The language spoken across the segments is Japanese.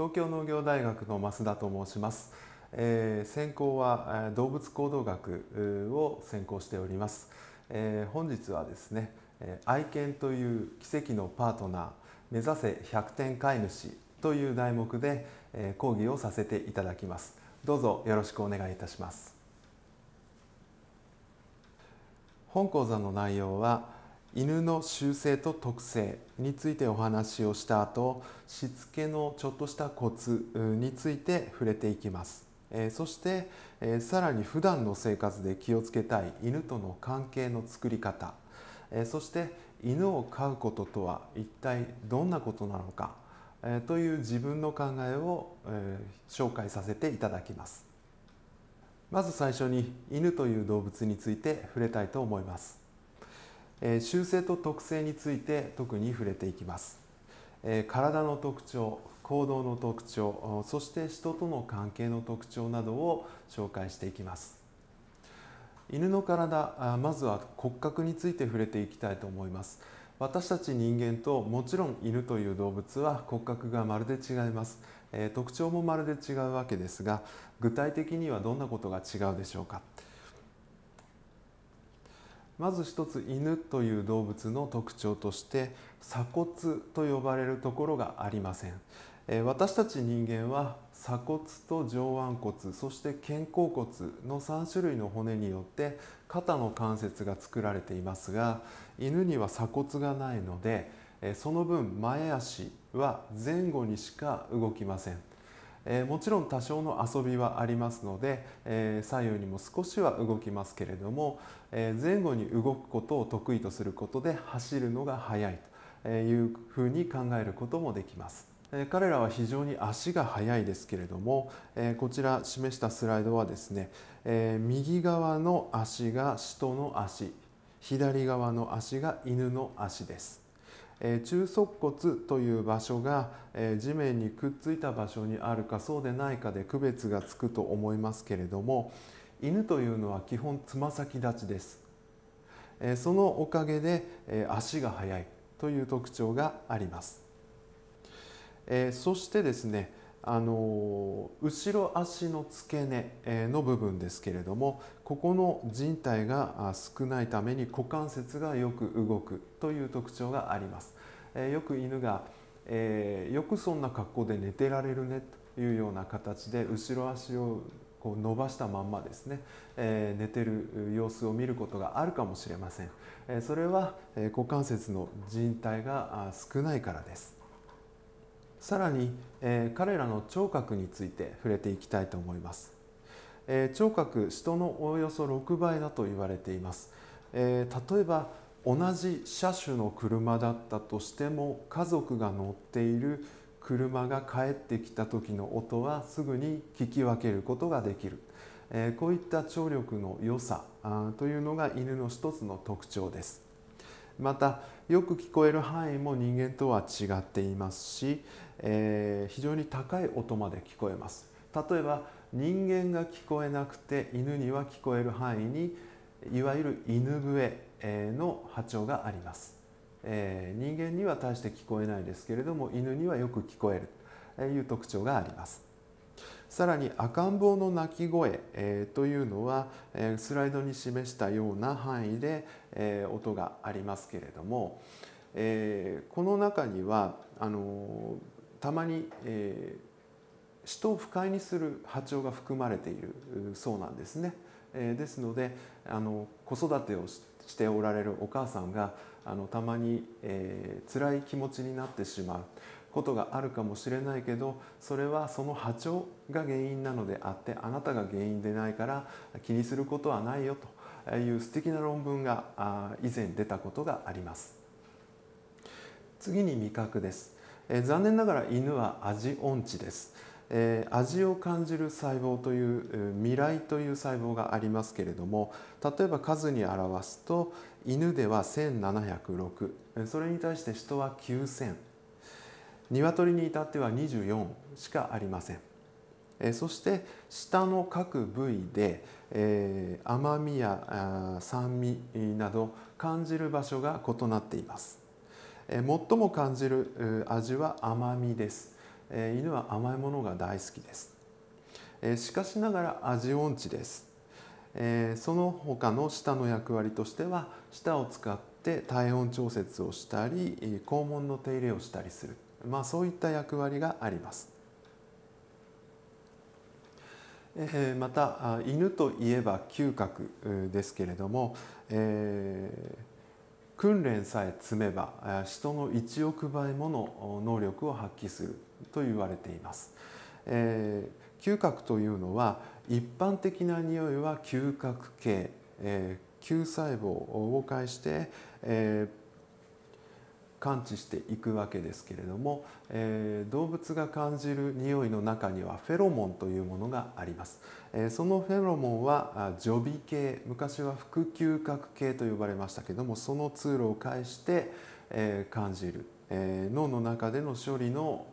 東京農業大学の増田と申します、えー、専攻は動物行動学を専攻しております、えー、本日はですね愛犬という奇跡のパートナー目指せ100点飼い主という題目で講義をさせていただきます。どうぞよろしくお願いいたします。本講座の内容は犬の習性と特性についてお話をした後しつけのちょっとしたコツについて触れていきます、えそして、えさらに普段の生活で気をつけたい犬との関係の作り方、えそして犬を飼うこととは一体どんなことなのか、えという自分の考えを、え紹介させていただきます。まず最初に犬という動物について触れたいと思います。習性と特性について特に触れていきます。体の特徴行動の特徴そして人との関係の特徴などを紹介していきます。犬の体まずは骨格について触れていきたいと思います。私たち人間ともちろん犬という動物は骨格がまるで違います、え特徴もまるで違うわけですが具体的にはどんなことが違うでしょうか。まず一つ犬という動物の特徴として鎖骨と呼ばれるところがありません。私たち人間は鎖骨と上腕骨そして肩甲骨の3種類の骨によって肩の関節が作られていますが犬には鎖骨がないのでその分前足は前後にしか動きません。えー、もちろん多少の遊びはありますので、えー、左右にも少しは動きますけれども、えー、前後に動くことを得意とすることで走るのが速いというふうに考えることもできます。彼らは非常に足が速いですけれどもこちら示したスライドはですね右側の足が人の足左側の足が犬の足です中足骨という場所が地面にくっついた場所にあるかそうでないかで区別がつくと思いますけれども犬というのは基本つま先立ちです。そのおかげで足が速いという特徴があります。そしてですねあの後ろ足の付け根の部分ですけれどもここの靭帯が少ないために股関節がよく動くという特徴があります。えよく犬が、えー、よくそんな格好で寝てられるねというような形で後ろ足をこう伸ばしたまんまですね、えー、寝てる様子を見ることがあるかもしれません。えそれは、え股関節の靭帯が少ないからです。さらに、えー、彼らの聴覚について触れていきたいと思います、えー、聴覚人のおよそ6倍だと言われています、えー、例えば同じ車種の車だったとしても家族が乗っている車が帰ってきた時の音はすぐに聞き分けることができる、えこういった聴力の良さというのが犬の一つの特徴です。またよく聞こえる範囲も人間とは違っていますし、えー、非常に高い音まで聞こえます。例えば人間が聞こえなくて犬には聞こえる範囲にいわゆる犬笛の波長があります、えー、人間には大して聞こえないですけれども犬にはよく聞こえる。という特徴があります。さらに赤ん坊の鳴き声、えー、というのは、えー、スライドに示したような範囲で、えー、音がありますけれども、えー、この中にはあのたまに、えー、人を不快にする波長が含まれているそうなんですね。えー、ですのであの子育てをしておられるお母さんがあのたまに、えー、辛い気持ちになってしまう。ことがあるかもしれないけどそれはその波長が原因なのであってあなたが原因でないから気にすることはないよという素敵な論文が以前出たことがあります次に味覚ですえ残念ながら犬は味音痴です味を感じる細胞という未来という細胞がありますけれども例えば数に表すと犬では1706それに対して人は9000鶏に至っては24しかありません。えそして下の各部位で、えー、甘みや酸味など感じる場所が異なっています、え最も感じる味は甘みです。え犬は甘いものが大好きです、えしかしながら味音痴です、えその他の舌の役割としては舌を使って体温調節をしたり肛門の手入れをしたりする、まあ、そういった役割があります。えまた犬といえば嗅覚ですけれども、えー、訓練さえ積めば人の1億倍もの能力を発揮する。と言われています、えー、嗅覚というのは一般的な匂いは嗅覚系、えー、嗅細胞を介して、えー、感知していくわけですけれども、えー、動物が感じる匂いの中にはフェロモンというものがあります、えー、そのフェロモンは除尾系昔は副嗅覚系と呼ばれましたけどもその通路を介して、えー、感じる、えー、脳の中での処理の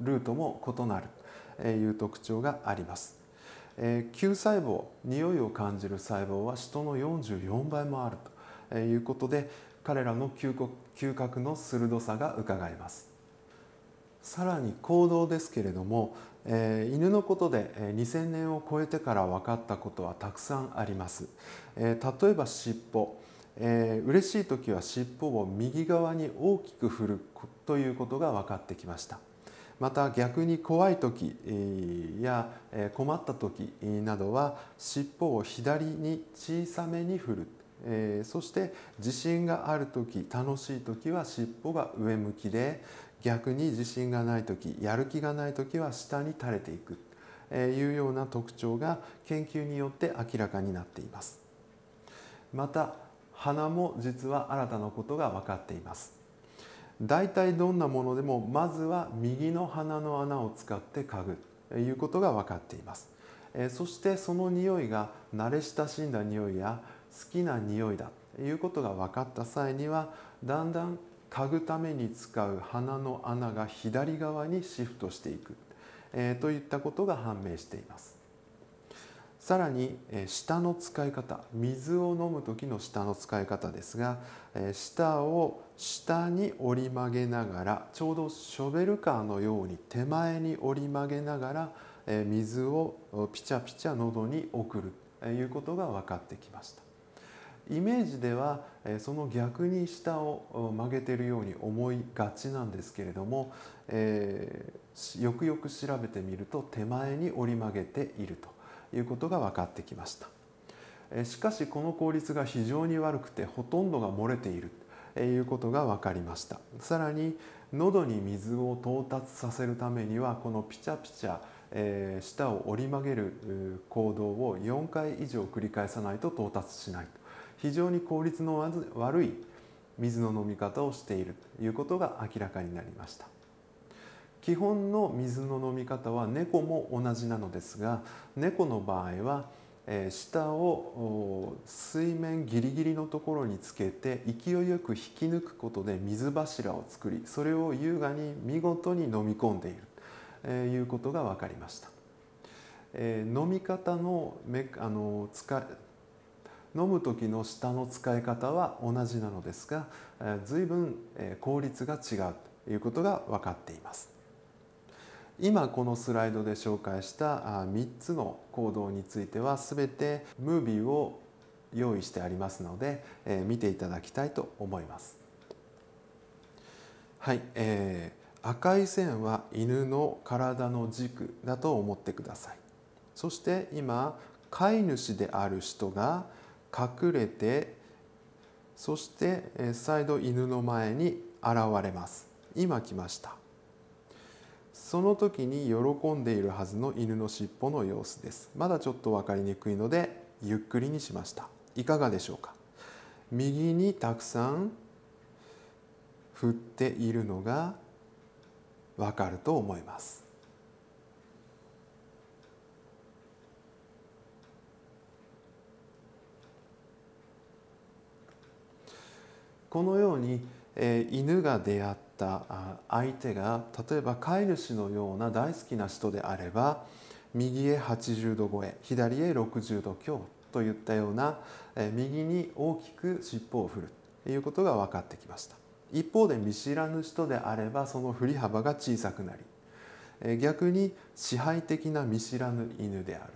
ルートも異なるという特徴があります。えー、細胞匂いを感じる細胞は人の44倍もあるということで彼らの嗅覚の鋭さがうかがえます。さらに行動ですけれども、えー、犬のことで2000年を超えてから分かったことはたくさんあります、えー、例えば尻尾、えー、嬉しい時は尻尾を右側に大きく振るということが分かってきました。また逆に怖い時や困った時などは尻尾を左に小さめに振る。えー、そして自信がある時楽しい時は尻尾が上向きで逆に自信がない時やる気がない時は下に垂れていく。というような特徴が研究によって明らかになっています。また鼻も実は新たなことが分かっています。大体どんなものでもまずは右の鼻の穴を使って嗅ぐということが分かっています。そしてその匂いが慣れ親しんだ匂いや好きな匂いだということが分かった際にはだんだん嗅ぐために使う鼻の穴が左側にシフトしていく、えー、といったことが判明しています。さらに、舌の使い方水を飲む時の舌の使い方ですが、舌を下に折り曲げながらちょうどショベルカーのように手前に折り曲げながら、水をピチャピチャ喉に送るということが分かってきました。イメージではその逆に下を曲げてるように思いがちなんですけれども、え、よくよく調べてみると手前に折り曲げていると。いうことが分かってきました。しかしこの効率が非常に悪くてほとんどが漏れているということが分かりました。さらに喉に水を到達させるためにはこのピチャピチャ、舌を折り曲げる行動を4回以上繰り返さないと到達しない非常に効率の悪い水の飲み方をしているということが明らかになりました。基本の水の飲み方は猫も同じなのですが猫の場合は舌を水面ギリギリのところにつけて勢いよく引き抜くことで水柱を作りそれを優雅に見事に飲み込んでいるということが分かりました。飲み方のめあの使飲む時の舌の使い方は同じなのですが随分効率が違うということが分かっています今このスライドで紹介した3つの行動については全てムービーを用意してありますので見ていただきたいと思います。はい、えー、赤い線は犬の体の軸だと思ってください。そして今飼い主である人が隠れてそして再度犬の前に現れます。今来ました。その時に喜んでいるはずの犬の尻尾の様子です。まだちょっと分かりにくいのでゆっくりにしました。いかがでしょうか？右にたくさん振っているのがわかると思います。このように、えー、犬が出会った相手が例えば飼い主のような大好きな人であれば右へ80度超え左へ60度強といったような、右に大きく尻尾を振るということが分かってきました。一方で見知らぬ人であればその振り幅が小さくなり逆に支配的な見知らぬ犬であ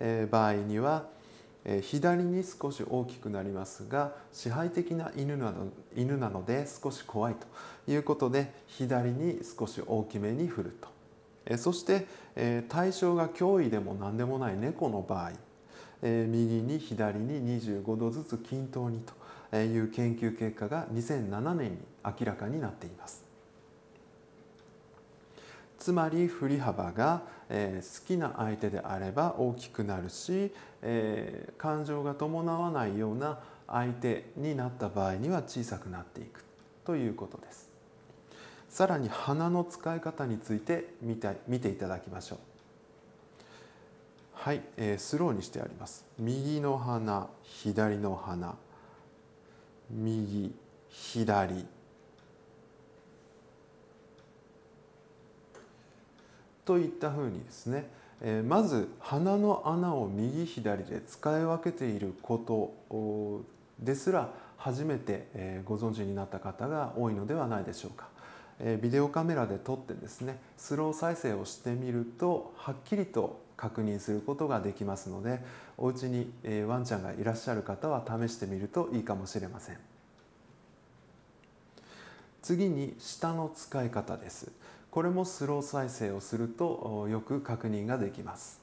る。場合には左に少し大きくなりますが支配的な犬なの犬なので少し怖いということで左に少し大きめに振ると。そして対象が脅威でも何でもない猫の場合右に左に25度ずつ均等にという研究結果が2007年に明らかになっています。つまり振り幅が、え好きな相手であれば大きくなるし、え感情が伴わないような相手になった場合には小さくなっていくということです。さらに鼻の使い方について見て見ていただきましょう。はい、えー、スローにしてあります。右の鼻左の鼻。右左。といったふうにですね、まず鼻の穴を右左で使い分けていることですら初めてご存知になった方が多いのではないでしょうか。ビデオカメラで撮ってですねスロー再生をしてみるとはっきりと確認することができますのでお家にワンちゃんがいらっしゃる方は試してみるといいかもしれません次に下の使い方ですこれもスロー再生をするとよく確認ができます。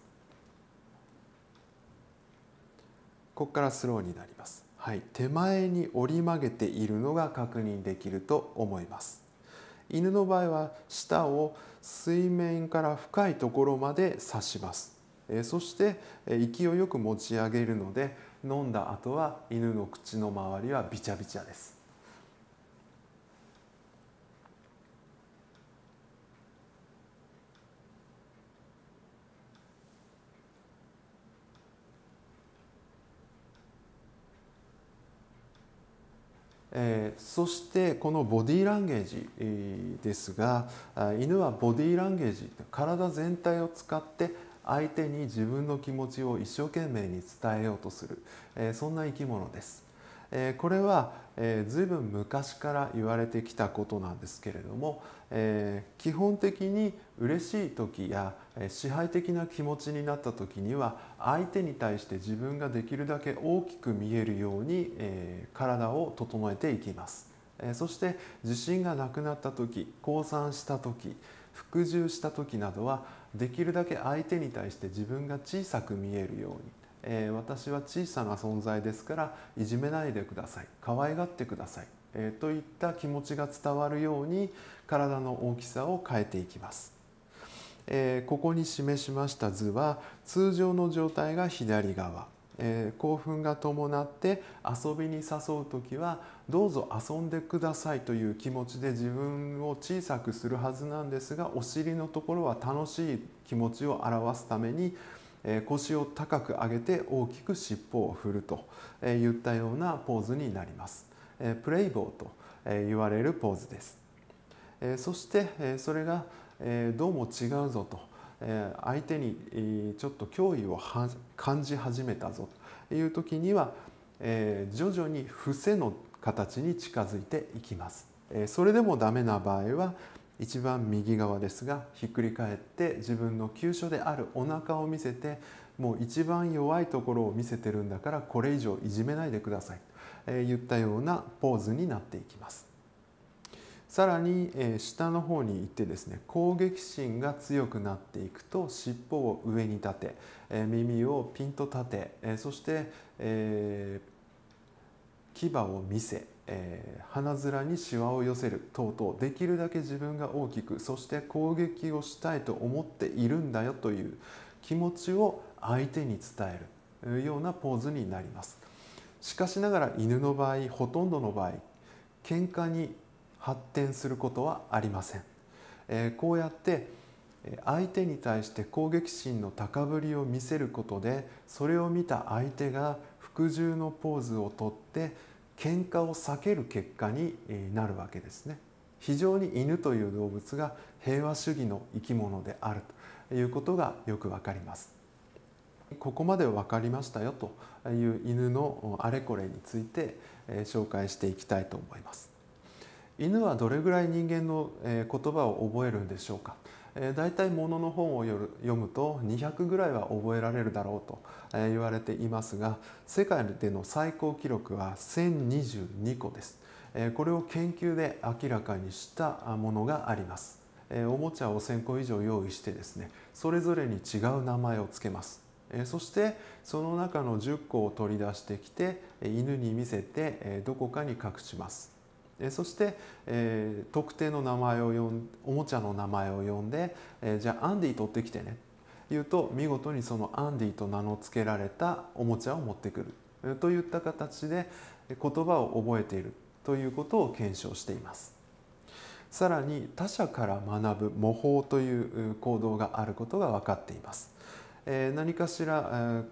ここからスローになります。はい。手前に折り曲げているのが確認できると思います。犬の場合は舌を水面から深いところまで刺します。そして勢いよく持ち上げるので飲んだ後は犬の口の周りはビチャビチャです。えー、そしてこのボディーランゲージ、ですが犬はボディーランゲージ体全体を使って相手に自分の気持ちを一生懸命に伝えようとする、えー、そんな生き物です。えこれは、え、随分昔から言われてきたことなんですけれども、え、基本的に嬉しい時や、え、支配的な気持ちになった時には相手に対して自分ができるだけ大きく見えるように、え、体を整えていきます、そして自信がなくなった時降参した時服従した時などはできるだけ相手に対して自分が小さく見えるようにえー、私は小さな存在ですからいじめないでください。可愛がってください、えー、といった気持ちが伝わるように体の大きさを変えていきます、えー、ここに示しました図は通常の状態が左側、え興奮が伴って遊びに誘う時はどうぞ遊んでくださいという気持ちで自分を小さくするはずなんですがお尻のところは楽しい気持ちを表すために腰を高く上げて大きく尻尾を振るといったようなポーズになります。プレイボーと言われるポーズです。そしてそれがどうも違うぞと相手にちょっと脅威を感じ始めたぞという時には徐々に伏せの形に近づいていきます。それでもダメな場合は一番右側ですがひっくり返って自分の急所であるお腹を見せてもう一番弱いところを見せてるんだからこれ以上いじめないでください。と言ったようなポーズになっていきます。さらに下の方に行ってですね攻撃心が強くなっていくと尻尾を上に立て耳をピンと立てそして牙を見せえー、鼻面にしわを寄せる等々できるだけ自分が大きくそして攻撃をしたいと思っているんだよという気持ちを相手に伝えるようなポーズになります。しかしながら犬の場合ほとんどの場合喧嘩に発展することはありません、えー、こうやって相手に対して攻撃心の高ぶりを見せることでそれを見た相手が服従のポーズをとって喧嘩を避ける結果になるわけですね。非常に犬という動物が平和主義の生き物であるということがよくわかります。ここまで分かりましたよという犬のあれこれについて紹介していきたいと思います。犬はどれぐらい人間の言葉を覚えるんでしょうか？えー、大体ものの本を読むと200ぐらいは覚えられるだろうとえ言われていますが世界での最高記録は1022個ですえ。これを研究で明らかにしたものがあります。えおもちゃを1000個以上用意してですねそれぞれに違う名前を付けます。そしてその中の10個を取り出してきて犬に見せてどこかに隠します。そして、えー、特定の名前を呼んおもちゃの名前を呼んで、えー、じゃあアンディ取ってきてね。言うと見事にそのアンディと名の付けられたおもちゃを持ってくる。えといった形で言葉を覚えている。ということを検証しています。さらに他者から学ぶ模倣という行動があることが分かっています、えー、何かしら、えー、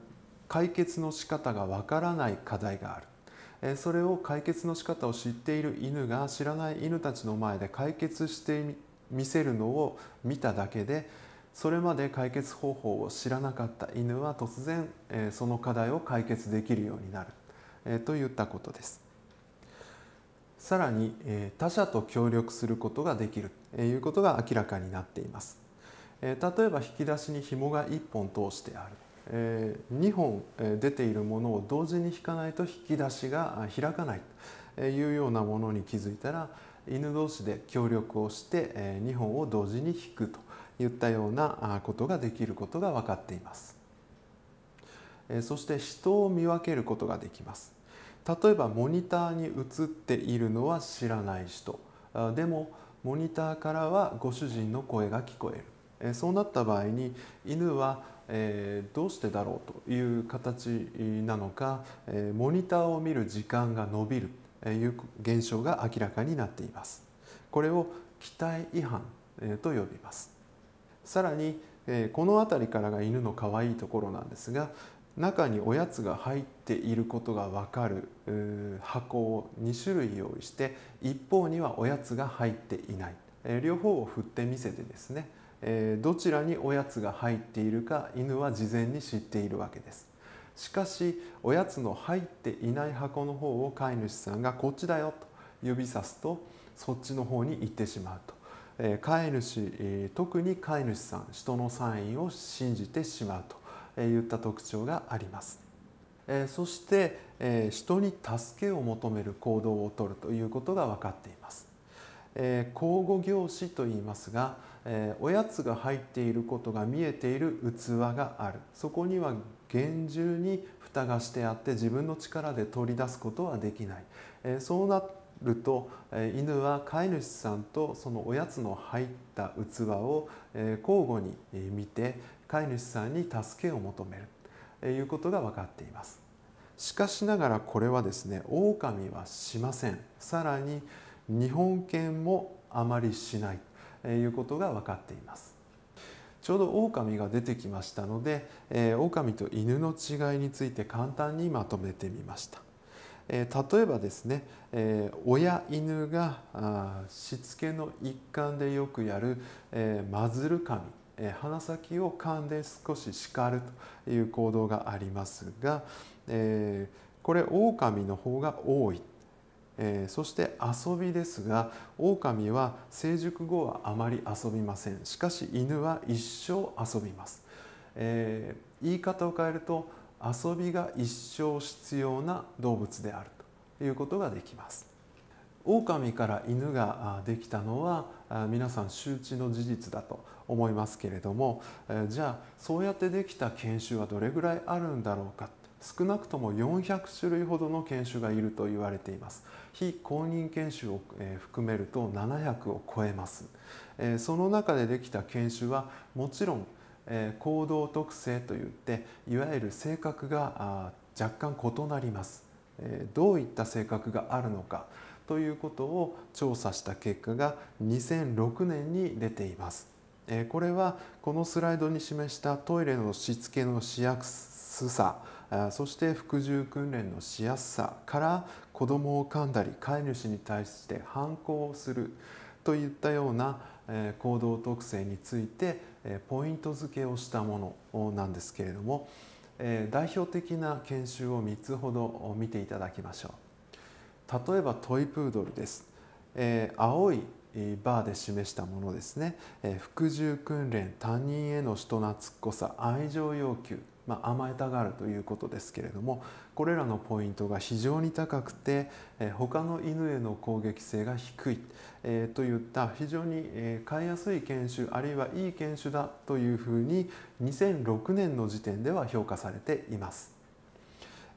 解決の仕方がわからない課題がある。それを解決の仕方を知っている犬が知らない犬たちの前で解決してみせるのを見ただけでそれまで解決方法を知らなかった犬は突然その課題を解決できるようになるといったことです。さらに他者と協力することができるということが明らかになっています。例えば引き出しに紐が1本通してあるえ2本出ているものを同時に引かないと引き出しが開かない。というようなものに気づいたら犬同士で協力をして2本を同時に引くといったようなことができることが分かっています。そして人を見分けることができます。例えばモニターに映っているのは知らない人。でもモニターからはご主人の声が聞こえる。そうなった場合に犬はえ、どうしてだろうという形なのか、え、モニターを見る時間が伸びるという現象が明らかになっています。これを期待違反、え、と呼びます。さらに、え、この辺りからが犬の可愛いところなんですが中におやつが入っていることが分かる箱を2種類用意して一方にはおやつが入っていない。両方を振ってみせてですねえどちらにおやつが入っているか犬は事前に知っているわけです。しかしおやつの入っていない箱の方を飼い主さんがこっちだよと指さすとそっちの方に行ってしまうと、え飼い主、え特に飼い主さん人のサインを信じてしまうといった特徴があります、えそして、え人に助けを求める行動をとるということが分かっています、え交互行使と言いますがえー、おやつが入っていることが見えている器がある。そこには厳重に蓋がしてあって自分の力で取り出すことはできない、えー、そうなると、えー、犬は飼い主さんとそのおやつの入った器を、え交互に見て飼い主さんに助けを求める。ということが分かっています。しかしながらこれはですね狼はしません。さらに日本犬もあまりしない。いうことが分かっています。ちょうど狼が出てきましたので、えー、狼と犬の違いについて簡単にまとめてみました、えー、例えばですね、えー、親犬があしつけの一環でよくやる、えー、マズル噛みえ鼻先を噛んで少し叱るという行動がありますが、えー、これ狼の方が多い。えー、そして遊びですが狼は成熟後はあまり遊びません。しかし犬は一生遊びます、えー、言い方を変えると遊びが一生必要な動物であるということができます。狼から犬ができたのは皆さん周知の事実だと思いますけれどもじゃあそうやってできた犬種はどれぐらいあるんだろうか。少なくとも400種類ほどの犬種がいると言われています。非公認犬種を含めると700を超えます。その中でできた犬種はもちろん行動特性といっていわゆる性格が若干異なります。どういった性格があるのかということを調査した結果が2006年に出ています。これはこのスライドに示したトイレのしつけのしやすさそして服従訓練のしやすさから子供を噛んだり飼い主に対して反抗をするといったような行動特性についてポイント付けをしたものなんですけれども代表的な研修を3つほど見ていただきましょう。例えばトイプードルです。青いバーで示したものですね。服従訓練他人への人懐っこさ愛情要求。まあ、甘えたがるということですけれどもこれらのポイントが非常に高くて他の犬への攻撃性が低いえといった非常に飼いやすい犬種あるいはいい犬種だというふうに2006年の時点では評価されています。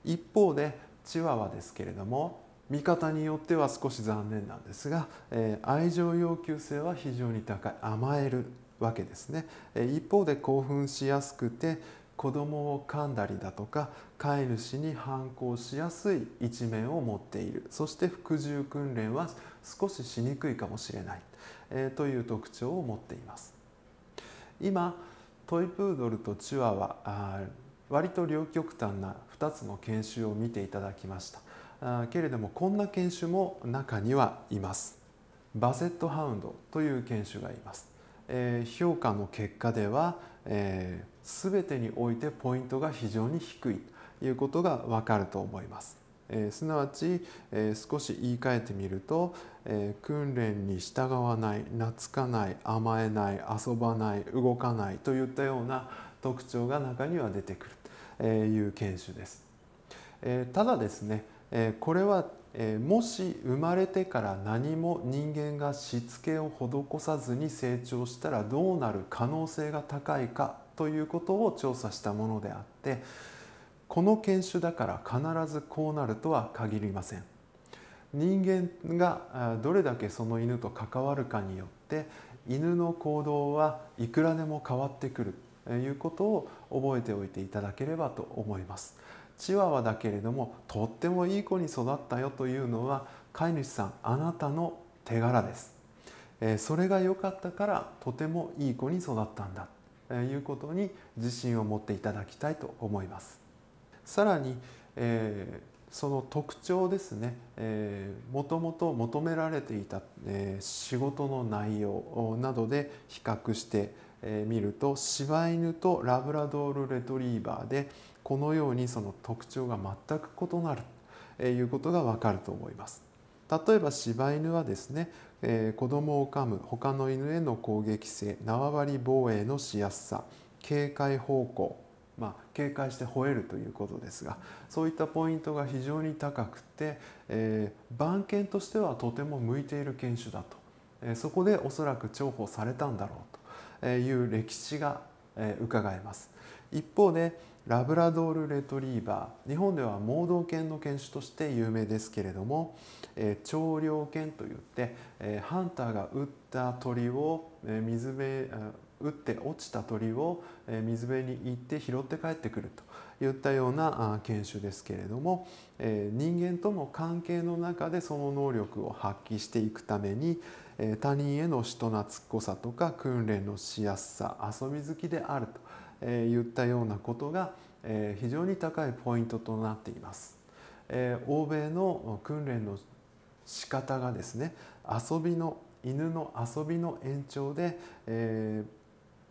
一方でチワワですけれども見方によっては少し残念なんですがえ愛情要求性は非常に高い甘えるわけですね。え一方で興奮しやすくて子供を噛んだりだとか飼い主に反抗しやすい一面を持っている。そして服従訓練は少ししにくいかもしれない、えー、という特徴を持っています。今トイプードルとチワワあ割と両極端な2つの犬種を見ていただきました。あけれどもこんな犬種も中にはいます。バセットハウンドという犬種がいます、えー、評価の結果では、えー全てにおいてポイントが非常に低いということがわかると思います。えー、すなわち、えー、少し言い換えてみると、えー、訓練に従わない懐かない甘えない遊ばない動かないといったような特徴が中には出てくるという犬種です。えただですね、えこれはえもし生まれてから何も人間がしつけを施さずに成長したらどうなる可能性が高いかということを調査したものであってこの犬種だから必ずこうなるとは限りません。人間がどれだけその犬と関わるかによって犬の行動はいくらでも変わってくるということを覚えておいていただければと思います。チワワだけれどもとってもいい子に育ったよというのは飼い主さんあなたの手柄です。それが良かったからとてもいい子に育ったんだ。いうことに自信を持っていただきたいと思います。さらに、えー、その特徴ですね、えー、もともと求められていた、えー、仕事の内容などで比較してみると柴犬とラブラドールレトリーバーでこのようにその特徴が全く異なるということがわかると思います。例えば柴犬はですねえー、子供を噛む他の犬への攻撃性縄張り防衛のしやすさ警戒方向まあ、警戒して吠えるということですがそういったポイントが非常に高くて、えー、番犬としてはとても向いている犬種だと、えー、そこでおそらく重宝されたんだろうという歴史が、えー、伺えます。一方でラブラドールレトリーバー日本では盲導犬の犬種として有名ですけれども、えー、長猟犬といって、えー、ハンターが撃った鳥を、えー、水辺撃って落ちた鳥を、えー、水辺に行って拾って帰ってくるといったような犬種ですけれども、えー、人間との関係の中でその能力を発揮していくために、えー、他人への人懐っこさとか訓練のしやすさ遊び好きであるとえー、言ったようなことが、えー、非常に高いポイントとなっています。えー、欧米の訓練の仕方がですね遊びの犬の遊びの延長で、え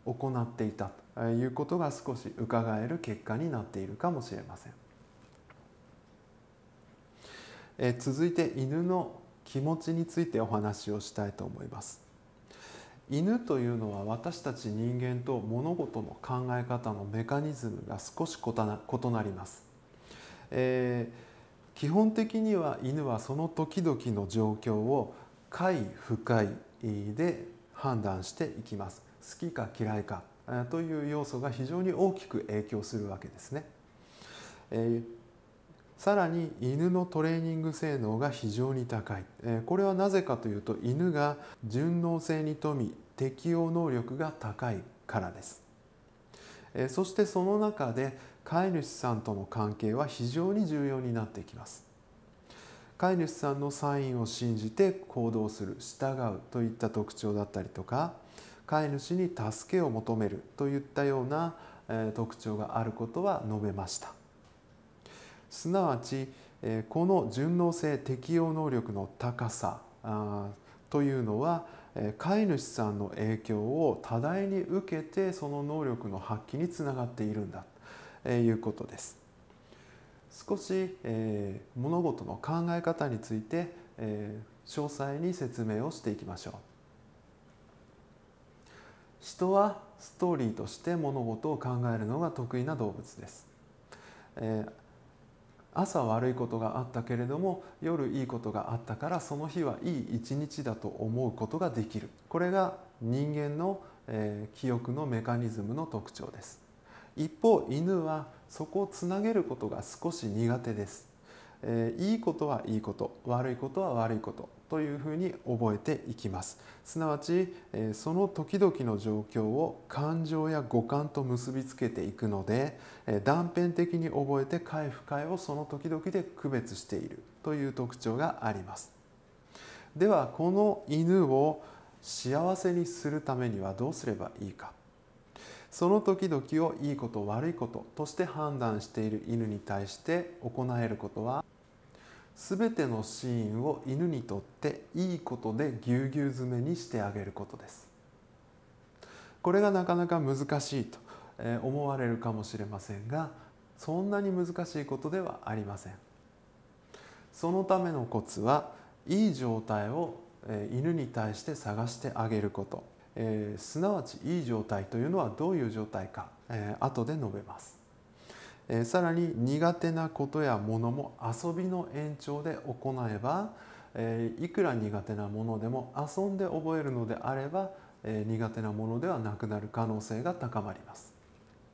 ー、行っていたということが少し伺える結果になっているかもしれません。えー、続いて犬の気持ちについてお話をしたいと思います。犬というのは私たち人間と物事の考え方のメカニズムが少し異なります、えー、基本的には犬はその時々の状況を快不快で判断していきます。好きか嫌いかという要素が非常に大きく影響するわけですね、えーさらに犬のトレーニング性能が非常に高い。これはなぜかというと犬が順応性に富み適応能力が高いからです。そしてその中で飼い主さんとの関係は非常に重要になってきます。飼い主さんのサインを信じて行動する従うといった特徴だったりとか飼い主に助けを求めるといったような特徴があることは述べました。すなわちこの順応性適応能力の高さというのは飼い主さんの影響を多大に受けてその能力の発揮につながっているんだということです。少し、え、物事の考え方について、え、詳細に説明をしていきましょう。人はストーリーとして物事を考えるのが得意な動物です、えー、朝悪いことがあったけれども夜いいことがあったからその日はいい一日だと思うことができる。これが人間の、えー、記憶のメカニズムの特徴です。一方犬はそこをつなげることが少し苦手です、えー、いいことはいいこと悪いことは悪いこと。というふうに覚えていきます。すなわちその時々の状況を感情や五感と結びつけていくので断片的に覚えて快不快をその時々で区別しているという特徴があります。ではこの犬を幸せにするためにはどうすればいいか。その時々をいいこと悪いこととして判断している犬に対して行えることは全てのシーンを犬にとっていいことでぎゅうぎゅう詰めにしてあげることです。これがなかなか難しいと思われるかもしれませんがそんなに難しいことではありません。そのためのコツはいい状態を犬に対して探してあげること、えー、すなわちいい状態というのはどういう状態か、えー、後で述べます。えさらに苦手なことやものも遊びの延長で行えば、えいくら苦手なものでも遊んで覚えるのであれば、え苦手なものではなくなる可能性が高まります。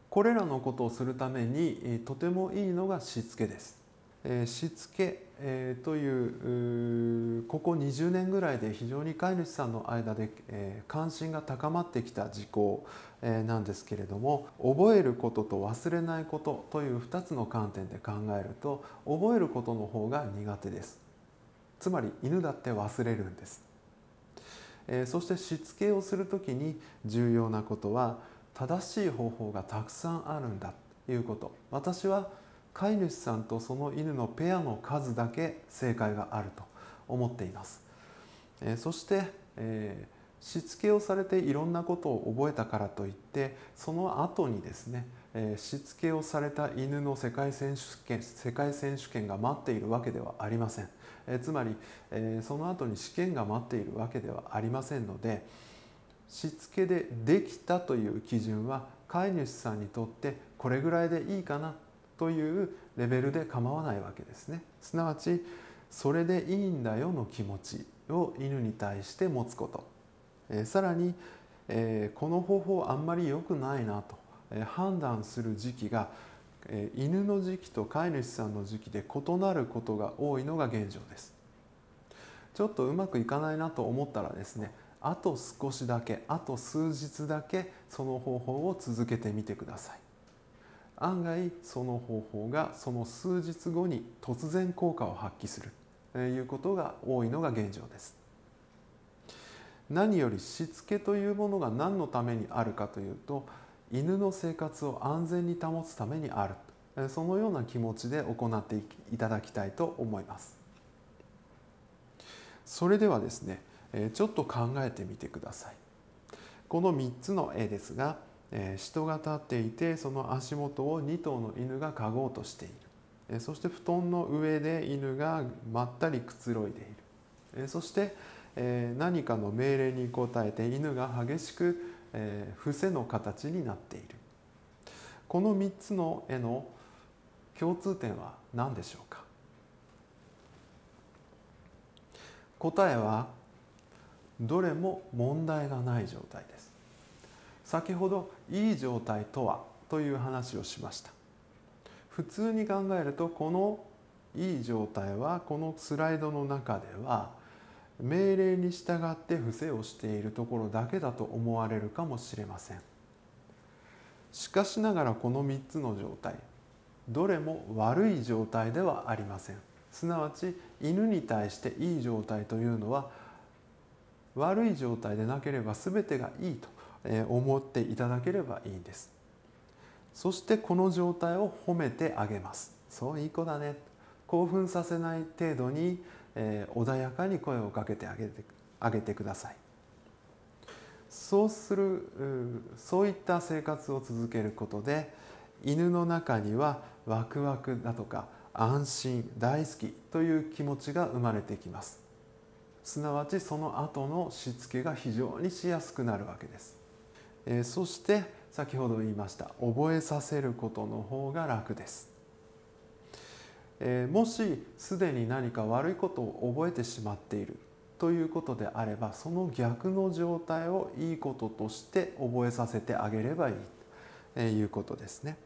これらのことをするために、えとてもいいのがしつけです、えしつけ、えというここ20年ぐらいで非常に飼い主さんの間で、え関心が高まってきた事項。なんですけれども覚えることと忘れないことという2つの観点で考えると覚えることの方が苦手です。つまり犬だって忘れるんです、えそしてしつけをする時に重要なことは正しい方法がたくさんあるんだということ。私は飼い主さんとその犬のペアの数だけ正解があると思っています、えそして、えーしつけをされていろんなことを覚えたからといってその後にですねしつけをされた犬の世界選手権世界選手権が待っているわけではありません。つまりその後に試験が待っているわけではありませんのでしつけでできたという基準は飼い主さんにとってこれぐらいでいいかなというレベルで構わないわけですね。すなわちそれでいいんだよの気持ちを犬に対して持つこと。えー、さらに、えー、この方法あんまり良くないなと、えー、判断する時期が、えー、犬の時期と飼い主さんの時期で異なることが多いのが現状です。ちょっとうまくいかないなと思ったらですねあと少しだけあと数日だけその方法を続けてみてください。案外その方法がその数日後に突然効果を発揮するということが多いのが現状です。何よりしつけというものが何のためにあるかというと犬の生活を安全に保つためにあるそのような気持ちで行っていただきたいと思います。それではですねちょっと考えてみてください。この3つの絵ですが人が立っていてその足元を2頭の犬が嗅ごうとしている。そして布団の上で犬がまったりくつろいでいる。そしてえー、何かの命令に応えて犬が激しく、えー、伏せの形になっている。この3つの絵の共通点は何でしょうか？答えはどれも問題がない状態です。先ほどいい状態とはという話をしました。普通に考えるとこのいい状態はこのスライドの中では命令に従って伏せをしているところだけだと思われるかもしれません。しかしながらこの3つの状態どれも悪い状態ではありません。すなわち犬に対していい状態というのは悪い状態でなければ全てがいいと思っていただければいいんです。そしてこの状態を褒めてあげます。そういい子だね。興奮させない程度にえー、穏やかに声をかけてあげてあげてください。そうするそういった生活を続けることで犬の中にはワクワクだとか安心大好きという気持ちが生まれてきます。すなわちその後のしつけが非常にしやすくなるわけです。えそして先ほど言いました覚えさせることの方が楽です、えもしすでに何か悪いことを覚えてしまっているということであればその逆の状態をいいこととして覚えさせてあげればいいということですね。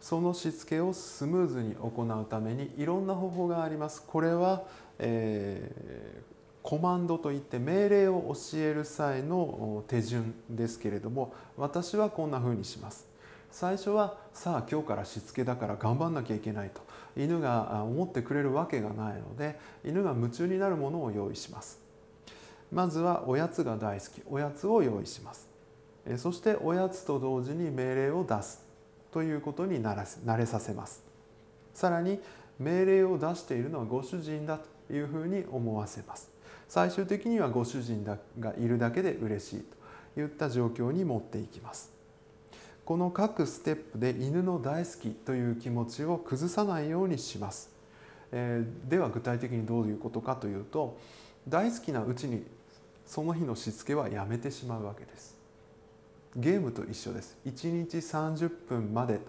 そのしつけをスムーズに行うためにいろんな方法があります。これは、えー、コマンドといって命令を教える際の手順ですけれども私はこんな風にします。最初はさあ今日からしつけだから頑張んなきゃいけないと犬が思ってくれるわけがないので犬が夢中になるものを用意します。まずはおやつが大好き。おやつを用意します。そしておやつと同時に命令を出すということになら慣れさせます。さらに命令を出しているのはご主人だというふうに思わせます。最終的にはご主人がいるだけで嬉しいといった状況に持っていきます。この各ステップで犬の大好きという気持ちを崩さないようにします、えー、では具体的にどういうことかというと大好きなうちにその日のしつけはやめてしまうわけです。ゲームと一緒です。1日30分までと、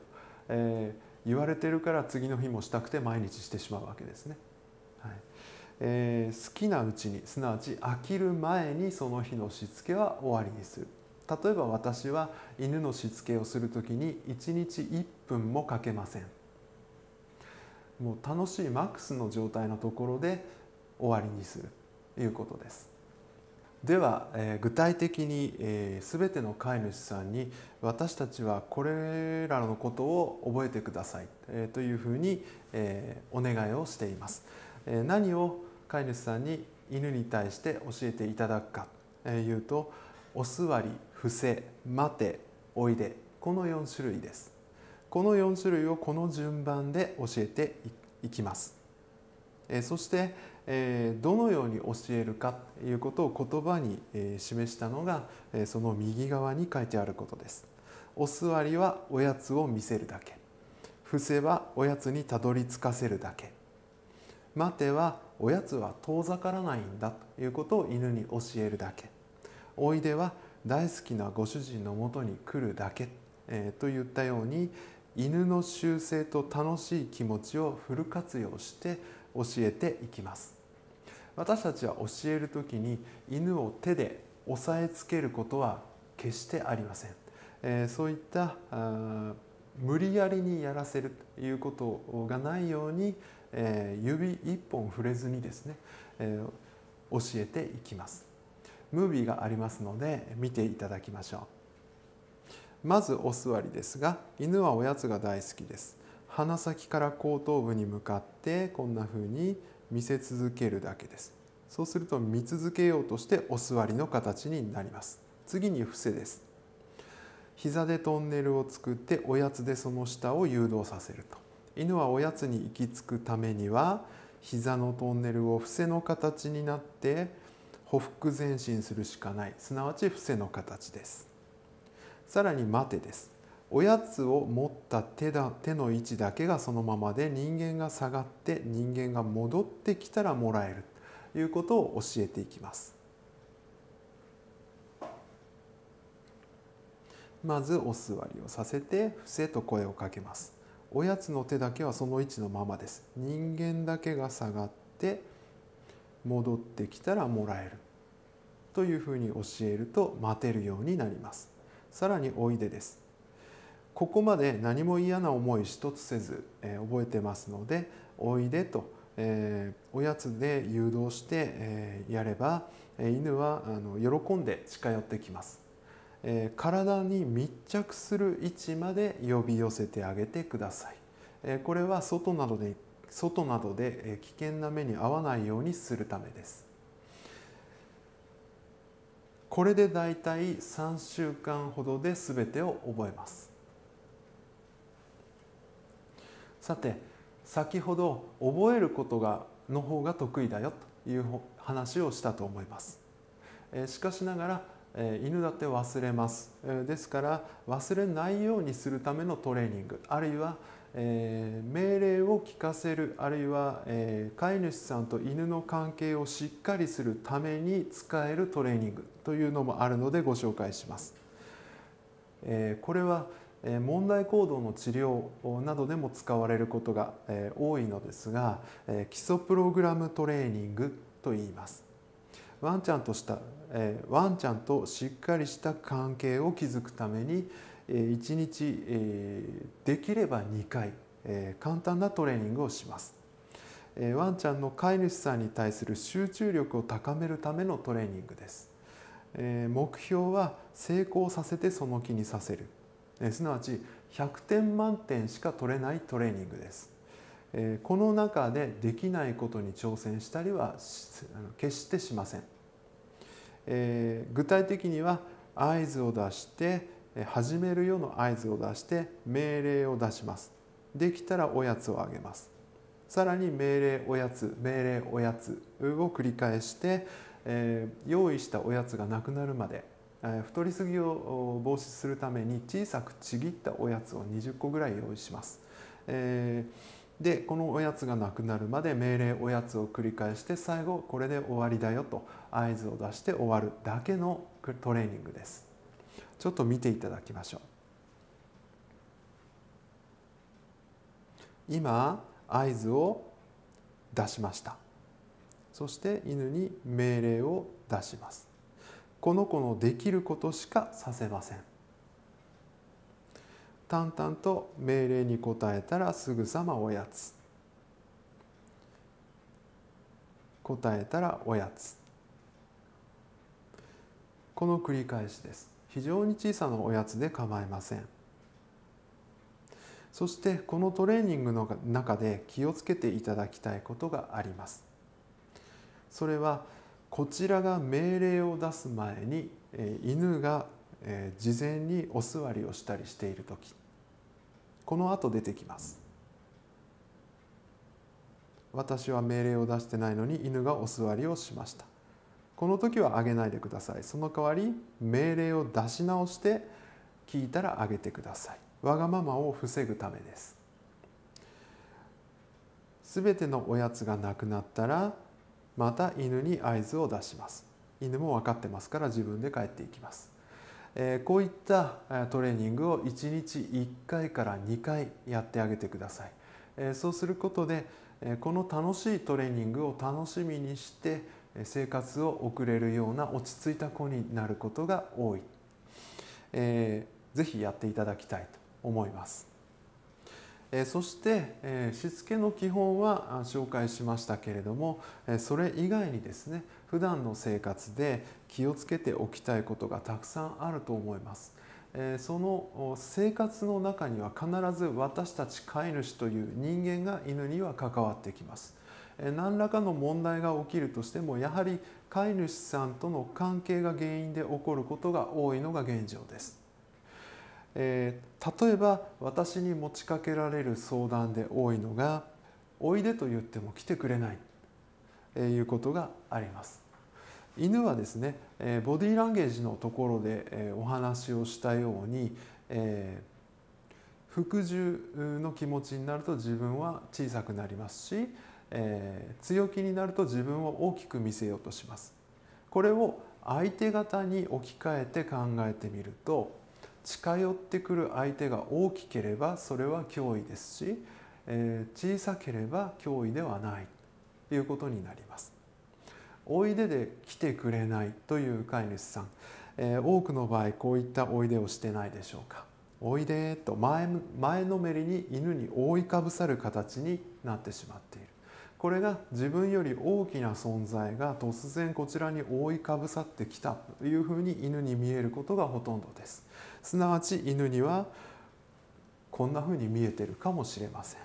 えー、言われてるから次の日もしたくて毎日してしまうわけですね、はい。えー、好きなうちにすなわち飽きる前にその日のしつけは終わりにする。例えば私は犬のしつけをする時に1日1分もかけません。もう楽しいマックスの状態のところで終わりにするということです。では、えー、具体的に、えー、全ての飼い主さんに私たちはこれらのことを覚えてください、えー、というふうに、えー、お願いをしています、えー、何を飼い主さんに犬に対して教えていただくかというとお座り伏せ待ておいで。この4種類です。この4種類をこの順番で教えていきます。そしてどのように教えるかということを言葉に示したのがその右側に書いてあることです。お座りはおやつを見せるだけ。伏せはおやつにたどり着かせるだけ。待てはおやつは遠ざからないんだということを犬に教えるだけ。おいでは大好きなご主人のもとに来るだけ、えー、といったように犬の習性と楽しい気持ちをフル活用して教えていきます。私たちは教える時に犬を手で押さえつけることは決してありません、えー、そういった無理やりにやらせるということがないように、えー、指一本触れずにですね、えー、教えていきます。ムービーがありますので見ていただきましょう。まずお座りですが犬はおやつが大好きです。鼻先から後頭部に向かってこんな風に見せ続けるだけです。そうすると見続けようとしてお座りの形になります。次に伏せです。膝でトンネルを作っておやつでその下を誘導させると。犬はおやつに行き着くためには膝のトンネルを伏せの形になって匍匐前進するしかない。すなわち伏せの形です。さらに待てです。おやつを持った手だ手の位置だけがそのままで人間が下がって人間が戻ってきたらもらえる。ということを教えていきます。まずお座りをさせて伏せと声をかけます。おやつの手だけはその位置のままです。人間だけが下がって戻ってきたらもらえるというふうに教えると待てるようになります。さらにおいでです。ここまで何も嫌な思い一つせず、えー、覚えてますのでおいでと、えー、おやつで誘導して、えー、やれば、え犬はあの喜んで近寄ってきます、え体に密着する位置まで呼び寄せてあげてください、えこれは外などで外などで危険な目に遭わないようにするためです。これでだいたい3週間ほどで全てを覚えます。さて先ほど覚えることがの方が得意だよという話をしたと思います。しかしながら犬だって忘れます。ですから忘れないようにするためのトレーニングあるいはえー、命令を聞かせるあるいは、えー、飼い主さんと犬の関係をしっかりするために使えるトレーニングというのもあるのでご紹介します。えこれは問題行動の治療などでも使われることが多いのですが基礎プログラムトレーニングと言います。ワンちゃんとしたワンちゃんとしっかりした関係を築くために1日できれば2回簡単なトレーニングをします。ワンちゃんの飼い主さんに対する集中力を高めるためのトレーニングです。目標は成功させてその気にさせる。すなわち100点満点しか取れないトレーニングです。この中でできないことに挑戦したりは決してしません。具体的には合図を出して始めるよの合図を出して命令を出します。できたらおやつをあげます。さらに命令おやつ命令おやつを繰り返して、えー、用意したおやつがなくなるまで、えー、太りすぎを防止するために小さくちぎったおやつを20個ぐらい用意します、えー、でこのおやつがなくなるまで命令おやつを繰り返して最後これで終わりだよと合図を出して終わるだけのトレーニングです。ちょっと見ていただきましょう。今合図を出しました。そして犬に命令を出します。この子のできることしかさせません。淡々と命令に応えたらすぐさまおやつ。答えたらおやつ。この繰り返しです。非常に小さなおやつで構いません。そしてこのトレーニングの中で気をつけていただきたいことがあります。それはこちらが命令を出す前に犬が事前にお座りをしたりしている時。この後出てきます。私は命令を出してないのに犬がお座りをしました。この時はあげないでください。その代わり命令を出し直して聞いたらあげてください。わがままを防ぐためです。すべてのおやつがなくなったらまた犬に合図を出します。犬も分かってますから自分で帰っていきます、え、こういったトレーニングを1日1回から2回やってあげてください、え、そうすることでこの楽しいトレーニングを楽しみにして生活を送れるような落ち着いた子になることが多い、えー、ぜひやっていただきたいと思います。えそしてえしつけの基本は紹介しましたけれどもえそれ以外にですね普段の生活で気をつけておきたいことがたくさんあると思います。えその生活の中には必ず私たち飼い主という人間が犬には関わってきます。何らかの問題が起きるとしてもやはり飼い主さんとの関係が原因で起こることが多いのが現状です。えー、例えば私に持ちかけられる相談で多いのが「おいで」と言っても来てくれないということがあります。犬はですねえボディーランゲージのところでえお話をしたように、えー、服従の気持ちになると自分は小さくなりますし、えー、強気になると自分を大きく見せようとします。これを相手方に置き換えて考えてみると近寄ってくる相手が大きければそれは脅威ですし、えー、小さければ脅威ではないということになります。おいでで来てくれないという飼い主さん、えー、多くの場合こういったおいでをしてないでしょうか。おいでと前前のめりに犬に覆いかぶさる形になってしまっている。これが自分より大きな存在が突然こちらに覆いかぶさってきたというふうに犬に見えることがほとんどです。すなわち犬にはこんなふうに見えてるかもしれません。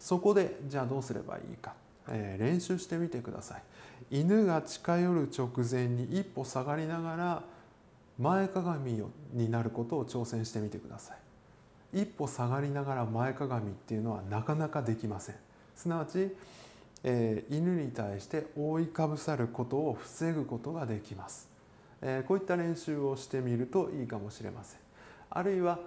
そこでじゃあどうすればいいか、えー、練習してみてください。犬が近寄る直前に一歩下がりながら前かがみになることを挑戦してみてください。一歩下がりながら前かがみっていうのはなかなかできませんすなわち、えー、犬に対して覆いかぶさることを防ぐことができますえこういった練習をしてみるといいかもしれません。あるいは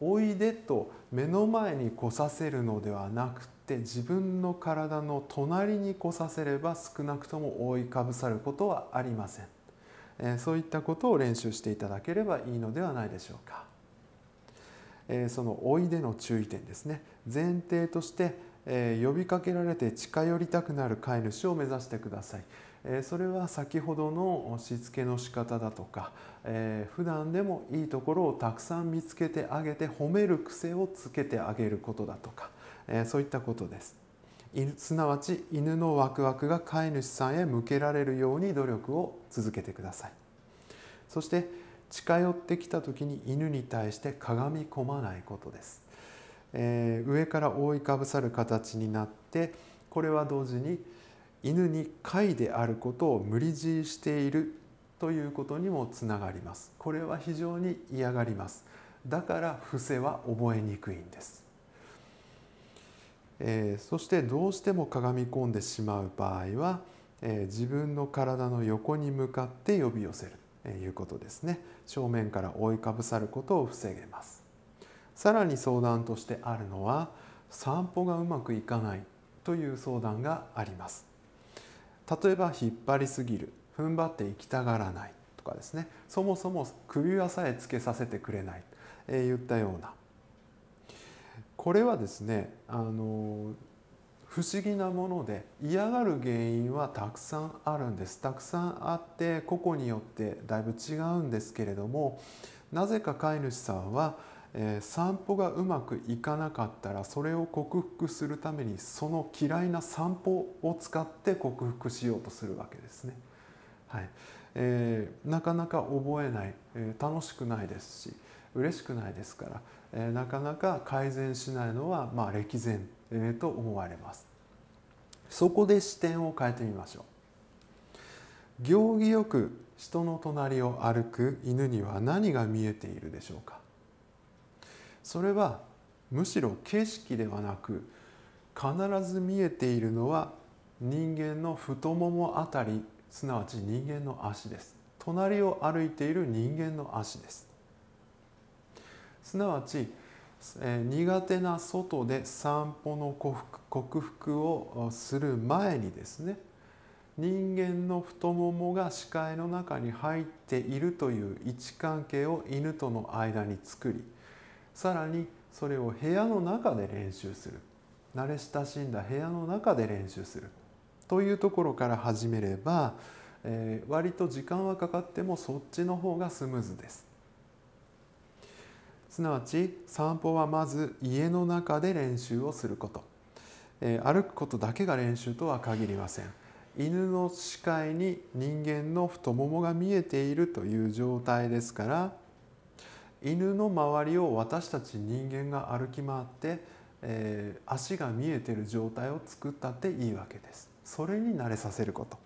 おいでと目の前に来させるのではなくて自分の体の隣に来させれば少なくとも覆いかぶさることはありません。えそういったことを練習していただければいいのではないでしょうか、えそのおいでの注意点ですね前提としてえ呼びかけられて近寄りたくなる飼い主を目指してください。えそれは先ほどのしつけの仕方だとか、えー、普段でもいいところをたくさん見つけてあげて褒める癖をつけてあげることだとか、えそういったことです。すなわち犬のワクワクが飼い主さんへ向けられるように努力を続けてください。そして近寄ってきた時に犬に対してかがみ込まないことです。えー、上から覆いかぶさる形になってこれは同時に犬に貝であることを無理強いしているということにもつながります。これは非常に嫌がります。だから伏せは覚えにくいんです、えー、そしてどうしてもかがみ込んでしまう場合は、えー、自分の体の横に向かって呼び寄せる。いうことですね。正面から覆いかぶさることを防げます。さらに相談としてあるのは散歩がうまくいかないという相談があります。例えば引っ張りすぎる踏ん張って行きたがらないとかですね。そもそも首輪さえつけさせてくれない、えー、言ったような。これはですねあの不思議なもので嫌がる原因はたくさんあるんです。たくさんあって個々によってだいぶ違うんですけれどもなぜか飼い主さんはえー、散歩がうまくいかなかったらそれを克服するためにその嫌いな散歩を使って克服しようとするわけですね。はい。えー、なかなか覚えない、えー、楽しくないですし嬉しくないですから、えー、なかなか改善しないのは、まあ、歴然、えー、と思われます。そこで視点を変えてみましょう。行儀よく人の隣を歩く犬には何が見えているでしょうかそれはむしろ景色ではなく必ず見えているのは人間の太ももあたりすなわち人間の足です隣を歩いている人間の足ですすなわち、え、苦手な外で散歩の克服をする前にですね人間の太ももが視界の中に入っているという位置関係を犬との間に作りさらにそれを部屋の中で練習する。慣れ親しんだ部屋の中で練習する。というところから始めれば、えー、割と時間はかかってもそっちの方がスムーズです。すなわち散歩はまず家の中で練習をすること、えー、歩くことだけが練習とは限りません。犬の視界に人間の太ももが見えているという状態ですから犬の周りを私たち人間が歩き回って、えー、足が見えてる状態を作ったっていいわけです。それに慣れさせること、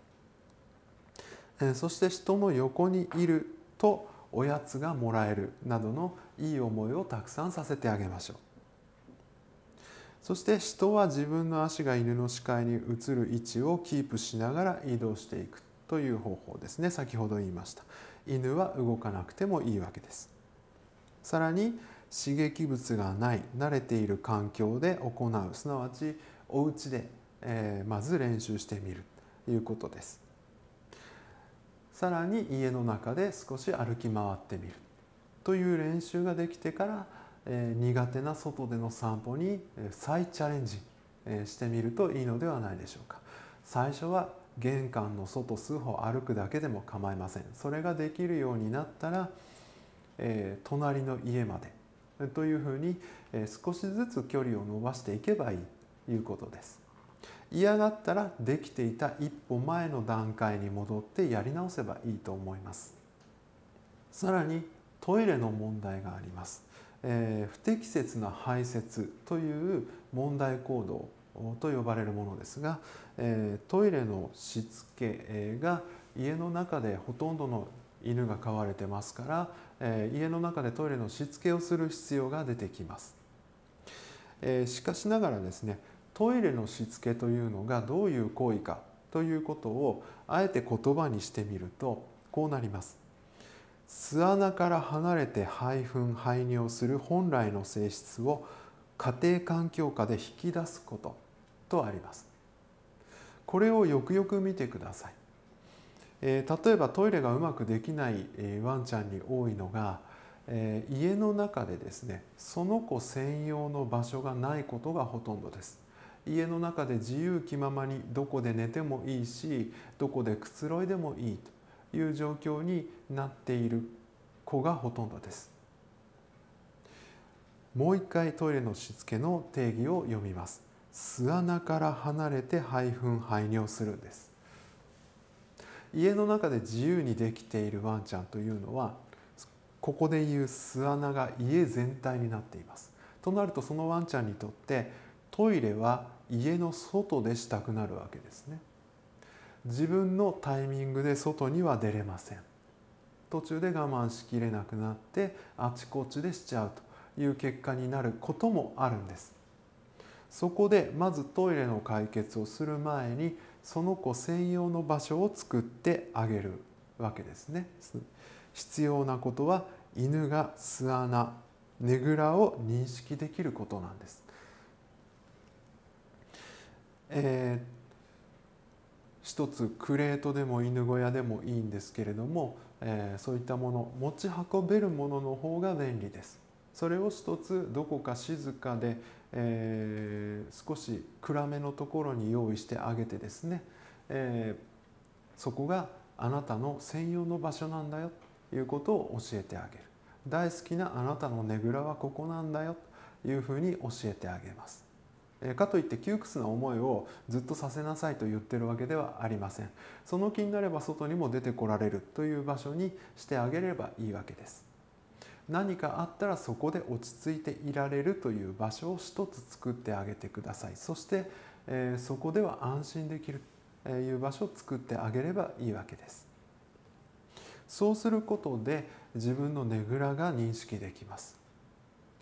えー、そして人の横にいるとおやつがもらえるなどのいい思いをたくさんさせてあげましょう。そして人は自分の足が犬の視界に移る位置をキープしながら移動していくという方法ですね。先ほど言いました。犬は動かなくてもいいわけです。さらに刺激物がない慣れている環境で行うすなわちお家で、えー、まず練習してみるということです。さらに家の中で少し歩き回ってみる。という練習ができてから、えー、苦手な外での散歩に再チャレンジしてみるといいのではないでしょうか最初は玄関の外数歩歩くだけでも構いませんそれができるようになったらえー、隣の家までというふうに、えー、少しずつ距離を伸ばしていけばいいということです。嫌がったらできていた一歩前の段階に戻ってやり直せばいいと思います。さらにトイレの問題があります。えー、不適切な排泄という問題行動と呼ばれるものですが、えー、トイレのしつけが家の中でほとんどの犬が飼われてますからえ家の中でトイレのしつけをする必要が出てきます、えしかしながらですねトイレのしつけというのがどういう行為かということをあえて言葉にしてみるとこうなります巣穴から離れて排糞排尿する本来の性質を家庭環境下で引き出すこととあります。これをよくよく見てください。えー、例えばトイレがうまくできない、えー、ワンちゃんに多いのが、えー、家の中でですねその子専用の場所がないことがほとんどです。家の中で自由気ままにどこで寝てもいいしどこでくつろいでもいいと。いう状況になっている子がほとんどです。もう一回トイレのしつけの定義を読みます。巣穴から離れて排糞排尿するんです。家の中で自由にできているワンちゃんというのはここでいう巣穴が家全体になっています。となるとそのワンちゃんにとってトイレは家の外でしたくなるわけですね。自分のタイミングで外には出れません。途中で我慢しきれなくなってあちこちでしちゃうという結果になることもあるんです。そこでまずトイレの解決をする前にその子専用の場所を作ってあげるわけですね。必要なことは犬が巣穴ねぐらを認識できることなんです。えー、一つクレートでも犬小屋でもいいんですけれども、えー、そういったもの持ち運べるものの方が便利です。それを一つどこか静かで、えー、少し暗めのところに用意してあげてですね、えー、そこがあなたの専用の場所なんだよということを教えてあげる。大好きなあなたのねぐらはここなんだよというふうに教えてあげます。かといって窮屈な思いをずっとさせなさいと言ってるわけではありません。その気になれば外にも出てこられるという場所にしてあげればいいわけです。何かあったらそこで落ち着いていられるという場所を一つ作ってあげてください。そして、え、そこでは安心できるという場所を作ってあげればいいわけです。そうすることで自分のねぐらが認識できます。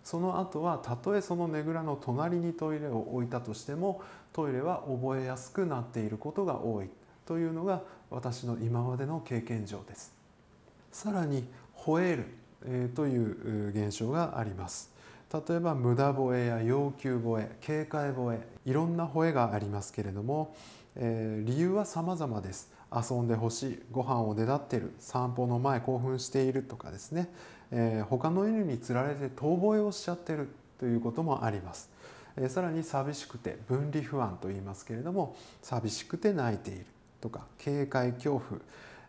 その後はたとえそのねぐらの隣にトイレを置いたとしてもトイレは覚えやすくなっていることが多いというのが私の今までの経験上です。さらに吠える、えという現象があります。例えば無駄吠えや要求吠え警戒吠えいろんな吠えがありますけれども、えー、理由は様々です遊んでほしいご飯をねだってる散歩の前興奮しているとかですねえー、他の犬につられて遠吠えをしちゃってるということもあります、えー、さらに寂しくて分離不安と言いますけれども寂しくて泣いているとか警戒恐怖、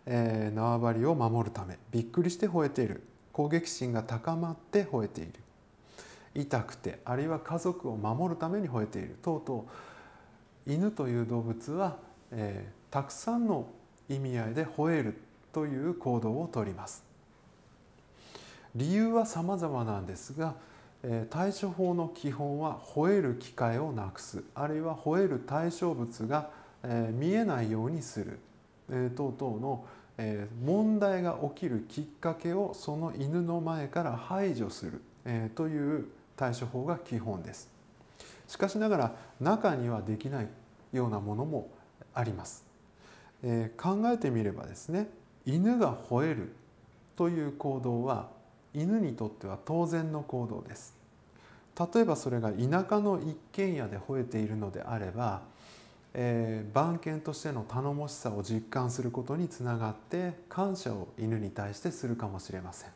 えー、縄張りを守るためびっくりして吠えている。攻撃心が高まって吠えている。痛くてあるいは家族を守るために吠えている。等々犬という動物は、えー、たくさんの意味合いで吠えるという行動をとります。理由は様々なんですが対処法の基本は吠える機会をなくす。あるいは吠える対象物が見えないようにする。等々の問題が起きるきっかけをその犬の前から排除する。という対処法が基本です。しかしながら中にはできないようなものもあります。考えてみればですね犬が吠えるという行動は犬にとっては当然の行動です。例えばそれが田舎の一軒家で吠えているのであれば、えー、番犬としての頼もしさを実感することにつながって感謝を犬に対してするかもしれません。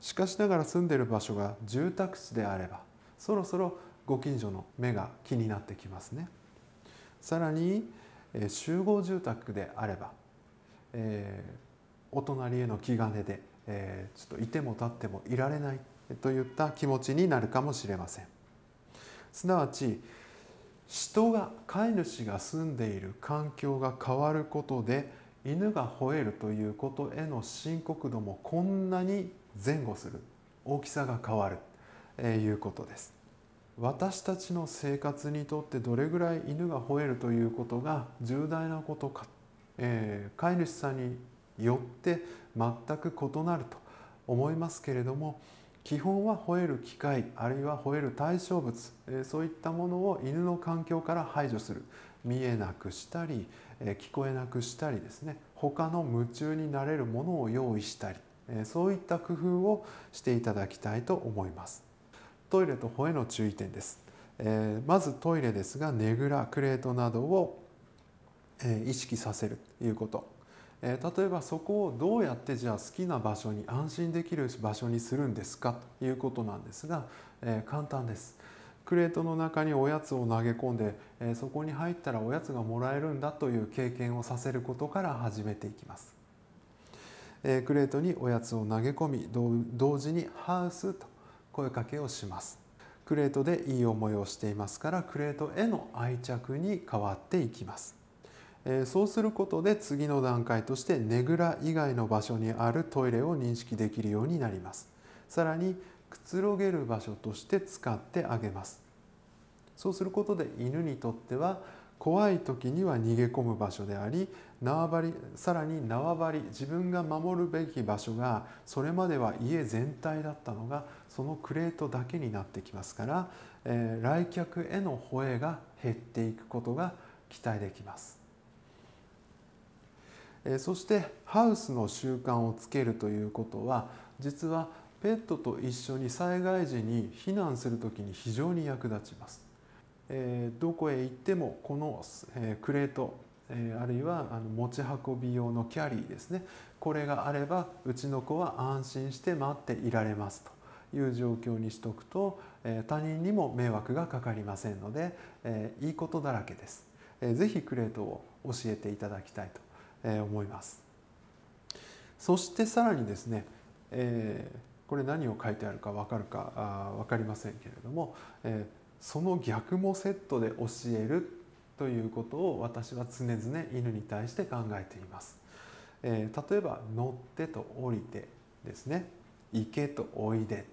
しかしながら住んでいる場所が住宅地であればそろそろご近所の目が気になってきますね。さらに、えー、集合住宅であれば、えー、お隣への気兼ねでえー、ちょっといても立ってもいられないといった気持ちになるかもしれません。すなわち人が飼い主が住んでいる環境が変わることで犬が吠えるということへの深刻度もこんなに前後する。大きさが変わるということです。私たちの生活にとってどれぐらい犬が吠えるということが重大なことか、えー、飼い主さんによって全く異なると思いますけれども基本は吠える機械あるいは吠える対象物そういったものを犬の環境から排除する。見えなくしたり聞こえなくしたりですね。他の夢中になれるものを用意したりそういった工夫をしていただきたいと思います。トイレと吠えの注意点です、えまずトイレですがねぐらクレートなどを意識させるということ。え例えばそこをどうやってじゃあ好きな場所に安心できる場所にするんですかということなんですが、え簡単です。クレートの中におやつを投げ込んで、えそこに入ったらおやつがもらえるんだという経験をさせることから始めていきます、えクレートにおやつを投げ込み同時にハウスと声かけをします。クレートでいい思いをしていますからクレートへの愛着に変わっていきます。そうすることで次の段階としてねぐら以外の場所にあるトイレを認識できるようになりますさらにくつろげる場所として使ってあげますそうすることで犬にとっては怖い時には逃げ込む場所であり縄張りさらに縄張り自分が守るべき場所がそれまでは家全体だったのがそのクレートだけになってきますから、えー、来客への吠えが減っていくことが期待できます。えそしてハウスの習慣をつけるということは実はペットと一緒に災害時に避難する時に非常に役立ちます。えどこへ行ってもこの、えクレート、えあるいはあの持ち運び用のキャリーですねこれがあればうちの子は安心して待っていられますという状況にしとくと、え他人にも迷惑がかかりませんので、えいいことだらけです。えー、ぜひクレートを教えていただきたいと思います。そしてさらにですね、えー、これ何を書いてあるか分かるかあ分かりませんけれども、えー、その逆もセットで教えるということを私は常々犬に対して考えています。えー、例えば乗ってと降りてですね行けとおいで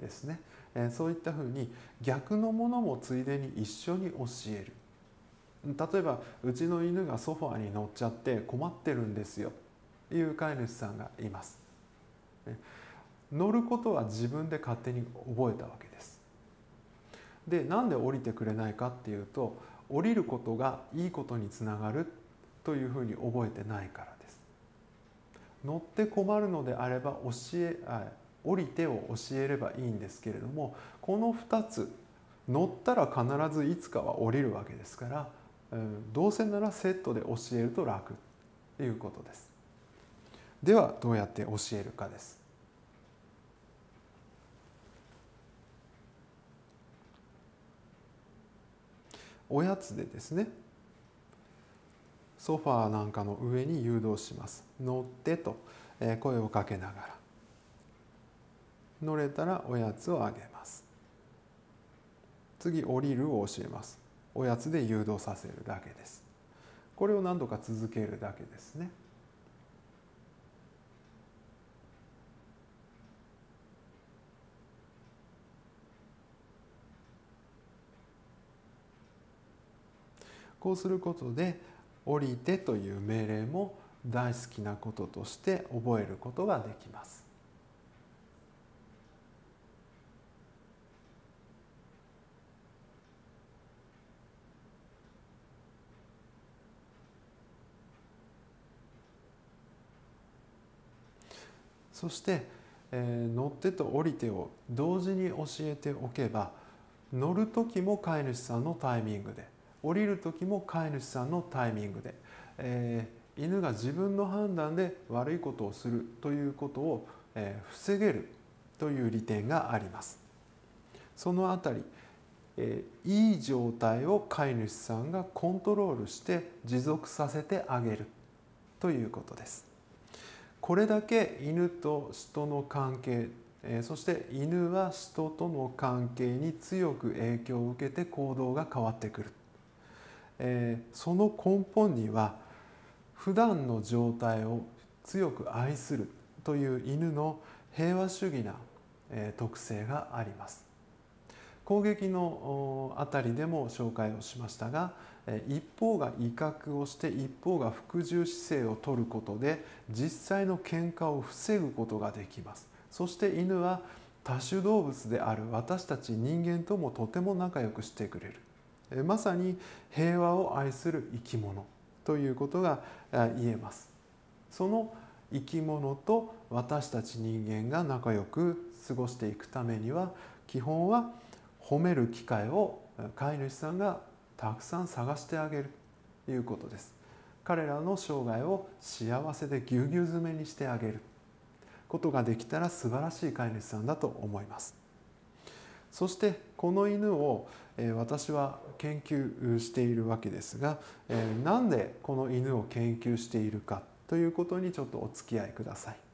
ですね、えー、そういったふうに逆のものもついでに一緒に教える例えばうちの犬がソファーに乗っちゃって困ってるんですよいう飼い主さんがいます。乗ることは自分で勝手に覚えたわけです。でなんで降りてくれないかっていうと降りることがいいことにつながるというふうに覚えてないからです。乗って困るのであれば教え降りてを教えればいいんですけれどもこの2つ乗ったら必ずいつかは降りるわけですからどうせならセットで教えると楽ということです。ではどうやって教えるかです。おやつでですね。ソファーなんかの上に誘導します。乗ってと声をかけながら。乗れたらおやつをあげます。次降りるを教えます。おやつで誘導させるだけです。これを何度か続けるだけですね。こうすることで降りてという命令も大好きなこととして覚えることができます。そして、えー、乗ってと降りてを同時に教えておけば乗る時も飼い主さんのタイミングで降りる時も飼い主さんのタイミングで、えー、犬が自分の判断で悪いことをするということを、えー、防げるという利点があります。そのあたり、えー、いい状態を飼い主さんがコントロールして持続させてあげるということです。これだけ犬と人の関係そして犬は人との関係に強く影響を受けて行動が変わってくる。その根本には普段の状態を強く愛するという犬の平和主義な特性があります。攻撃のあたりでも紹介をしましたが一方が威嚇をして一方が服従姿勢をとることで実際の喧嘩を防ぐことができます。そして犬は多種動物である。私たち人間ともとても仲良くしてくれる。まさに平和を愛する生き物ということが言えます。その生き物と私たち人間が仲良く過ごしていくためには基本は褒める機会を飼い主さんがたくさん探してあげるということです。彼らの生涯を幸せでぎゅうぎゅう詰めにしてあげる。ことができたら素晴らしい飼い主さんだと思います。そしてこの犬を私は研究しているわけですがなんでこの犬を研究しているかということにちょっとお付き合いください。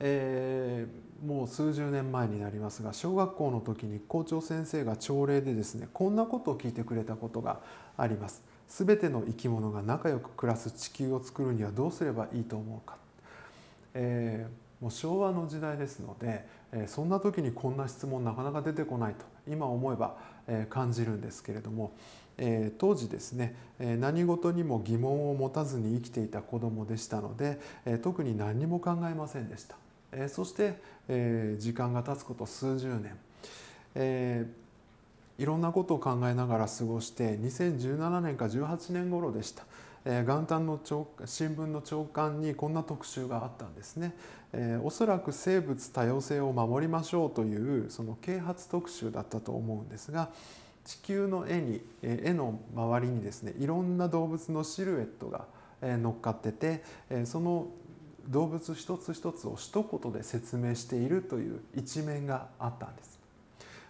えー、もう数十年前になりますが小学校の時に校長先生が朝礼でですねこんなことを聞いてくれたことがあります。すべての生き物が仲良く暮らす地球を作るにはどうすればいいと思うか。えー、もう昭和の時代ですので、えー、そんな時にこんな質問なかなか出てこないと今思えば、えー、感じるんですけれども、えー、当時ですね、えー、何事にも疑問を持たずに生きていた子どもでしたので、えー、特に何にも考えませんでした。え、そして、え、時間が経つこと数十年、え、いろんなことを考えながら過ごして2017年か18年頃でした。え、元旦の新聞の朝刊にこんな特集があったんですね、え、おそらく生物多様性を守りましょうというその啓発特集だったと思うんですが地球の絵に絵の周りにですねいろんな動物のシルエットが乗っかっててその動物一つ一つを一言で説明しているという一面があったんです。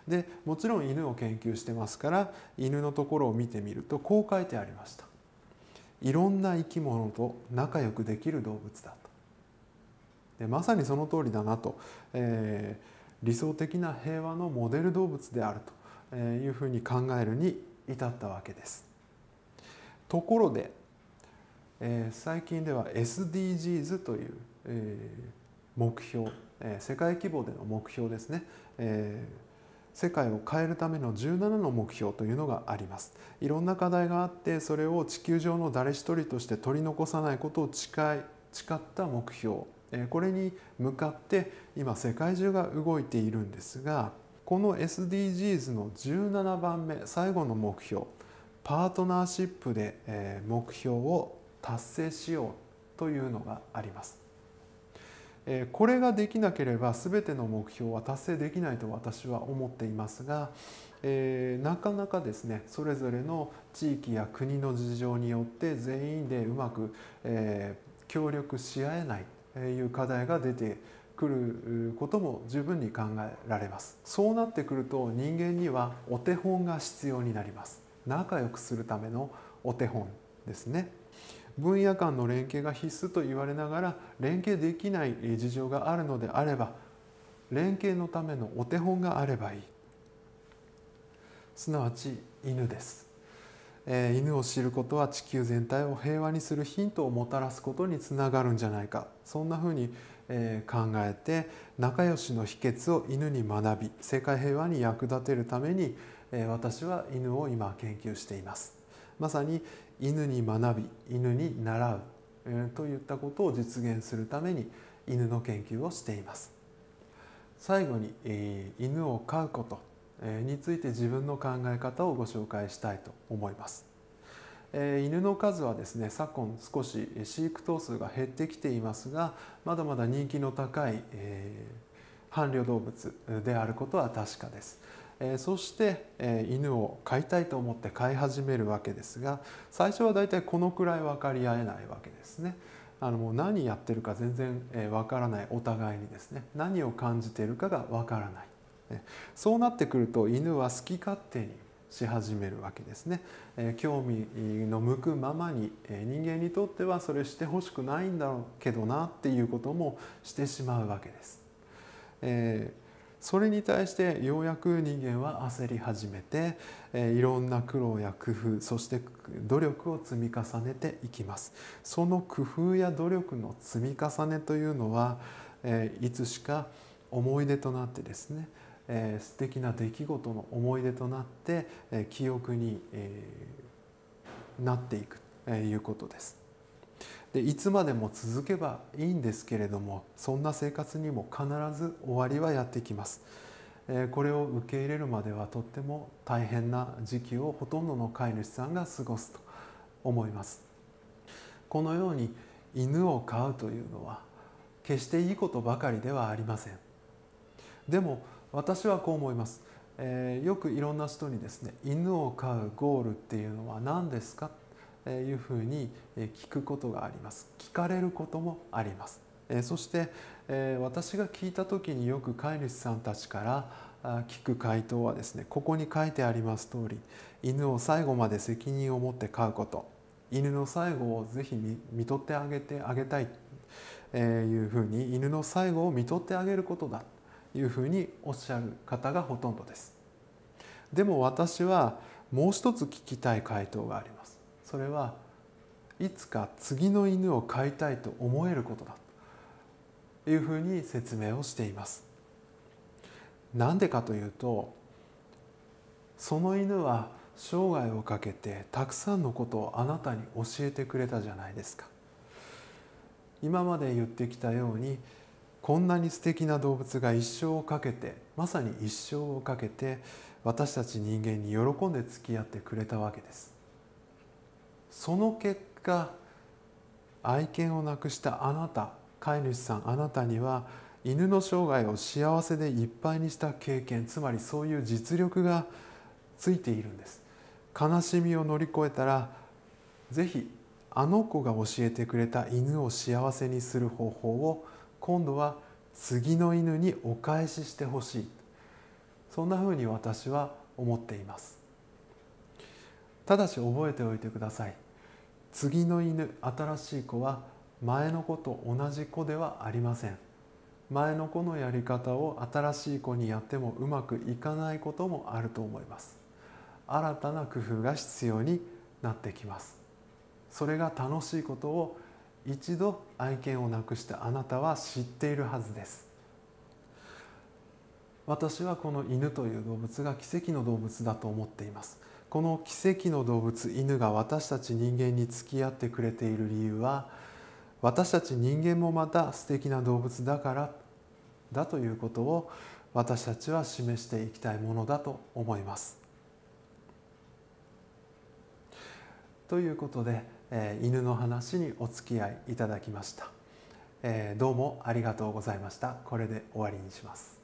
でもちろん犬を研究してますから犬のところを見てみるとこう書いてありました。いろんな生き物と仲良くできる動物だと。でまさにその通りだなと、えー、理想的な平和のモデル動物であるというふうに考えるに至ったわけです。ところでえー、最近では SDGs という、えー、目標、えー、世界規模での目標ですね、えー、世界を変えるための17の目標というのがあります。いろんな課題があってそれを地球上の誰一人として取り残さないことを誓い誓った目標。これに向かって今世界中が動いているんですがこの SDGs の17番目最後の目標パートナーシップで目標を達成しようというのがあります。これができなければ全ての目標は達成できないと私は思っていますが、えー、なかなかですねそれぞれの地域や国の事情によって全員でうまく、えー、協力し合えないという課題が出てくることも十分に考えられます。そうなってくると人間にはお手本が必要になります。仲良くするためのお手本ですね。分野間の連携が必須と言われながら連携できない事情があるのであれば連携のためのお手本があればいい。すなわち犬です、えー、犬を知ることは地球全体を平和にするヒントをもたらすことにつながるんじゃないか。そんなふうに、えー、考えて仲良しの秘訣を犬に学び世界平和に役立てるために、えー、私は犬を今研究しています。まさに犬に学び犬に習う、といったことを実現するために犬の研究をしています。最後に、えー、犬を飼うこと、えについて自分の考え方をご紹介したいと思います、えー、犬の数はですね昨今少し飼育頭数が減ってきていますがまだまだ人気の高い、えー、伴侶動物であることは確かです。えそして、え犬を飼いたいと思って飼い始めるわけですが最初はだいたいこのくらい分かり合えないわけですね。あのもう何やってるか全然わからないお互いにですね何を感じているかがわからないそうなってくると犬は好き勝手にし始めるわけですね興味の向くままに人間にとってはそれしてほしくないんだろうけどなっていうこともしてしまうわけです。えーそれに対してようやく人間は焦り始めて、えいろんな苦労や工夫そして努力を積み重ねていきます。その工夫や努力の積み重ねというのは、えいつしか思い出となってですね、えー、素敵な出来事の思い出となって、え記憶に、えなっていくということです。でいつまでも続けばいいんですけれどもそんな生活にも必ず終わりはやってきます。これを受け入れるまではとっても大変な時期をほとんどの飼い主さんが過ごすと思います。このように犬を飼うというのは決していいことばかりではありません。でも私はこう思います。えー、よくいろんな人にですね犬を飼うゴールっていうのは何ですかいうふうに聞くことがあります。聞かれることもあります。そして私が聞いた時によく飼い主さんたちから聞く回答はですねここに書いてあります通り犬を最後まで責任を持って飼うこと。犬の最後をぜひ見とってあげてあげたい。というふうに犬の最後を見とってあげることだ。というふうにおっしゃる方がほとんどです。でも私はもう一つ聞きたい回答があります。それはいつか次の犬を飼いたいと思えることだというふうに説明をしています。なんでかというとその犬は生涯をかけてたくさんのことをあなたに教えてくれたじゃないですか。今まで言ってきたようにこんなに素敵な動物が一生をかけてまさに一生をかけて私たち人間に喜んで付き合ってくれたわけです。その結果愛犬を亡くしたあなた飼い主さんあなたには犬の生涯を幸せでいっぱいにした経験つまりそういう実力がついているんです。悲しみを乗り越えたら是非あの子が教えてくれた犬を幸せにする方法を今度は次の犬にお返ししてほしい。そんなふうに私は思っています。ただし覚えておいてください。次の犬新しい子は前の子と同じ子ではありません。前の子のやり方を新しい子にやってもうまくいかないこともあると思います。新たな工夫が必要になってきます。それが楽しいことを一度愛犬を亡くしたあなたは知っているはずです。私はこの犬という動物が奇跡の動物だと思っています。この奇跡の動物犬が私たち人間に付き合ってくれている理由は私たち人間もまた素敵な動物だからだということを私たちは示していきたいものだと思います。ということで、えー、犬の話にお付き合いいただきました、えー、どうもありがとうございました。これで終わりにします。